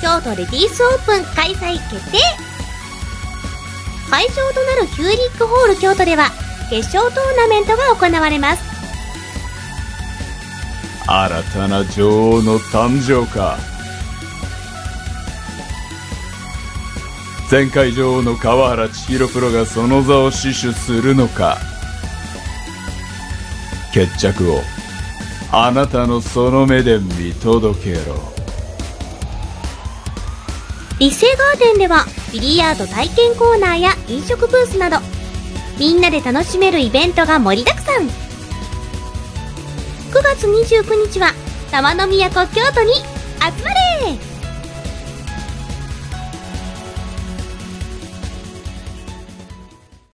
京都レディースオープン開催決定。会場となるヒューリックホール京都では決勝トーナメントが行われます。新たな女王の誕生か。前回女王の川原千尋プロがその座を死守するのか。決着をあなたのその目で見届けろ。立成ガーデンではビリヤード体験コーナーや飲食ブースなどみんなで楽しめるイベントが盛りだくさん。9月29日は玉の都京都に集まれ。